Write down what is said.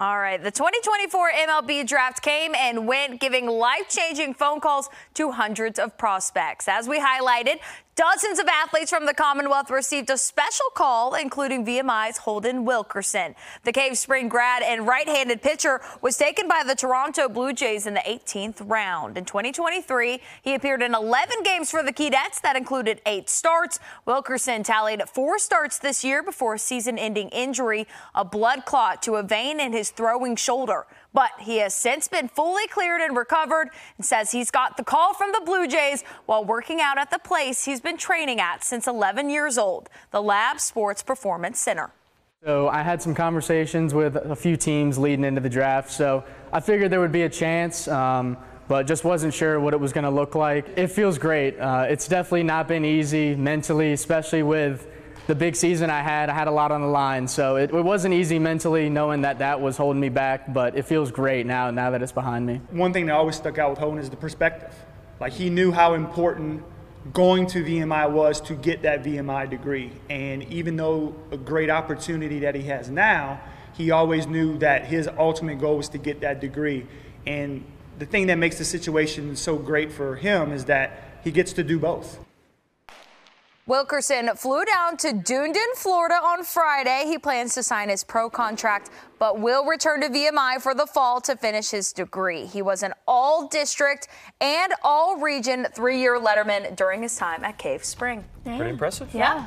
All right, the 2024 MLB draft came and went, giving life changing phone calls to hundreds of prospects. As we highlighted, Dozens of athletes from the Commonwealth received a special call, including VMI's Holden Wilkerson. The Cave Spring grad and right-handed pitcher was taken by the Toronto Blue Jays in the 18th round. In 2023, he appeared in 11 games for the Keydets that included eight starts. Wilkerson tallied four starts this year before a season-ending injury, a blood clot to a vein in his throwing shoulder. But he has since been fully cleared and recovered and says he's got the call from the Blue Jays while working out at the place he's been training at since 11 years old, the Lab Sports Performance Center. So I had some conversations with a few teams leading into the draft, so I figured there would be a chance. Um, but just wasn't sure what it was going to look like. It feels great. Uh, it's definitely not been easy mentally, especially with the big season I had, I had a lot on the line. So it, it, wasn't easy mentally knowing that that was holding me back, but it feels great now, now that it's behind me. One thing that always stuck out with Holden is the perspective. Like he knew how important going to VMI was to get that VMI degree. And even though a great opportunity that he has now, he always knew that his ultimate goal was to get that degree. And the thing that makes the situation so great for him is that he gets to do both. Wilkerson flew down to Dunedin, Florida on Friday. He plans to sign his pro contract, but will return to VMI for the fall to finish his degree. He was an all district and all region three year letterman during his time at Cave Spring. Pretty impressive. Yeah.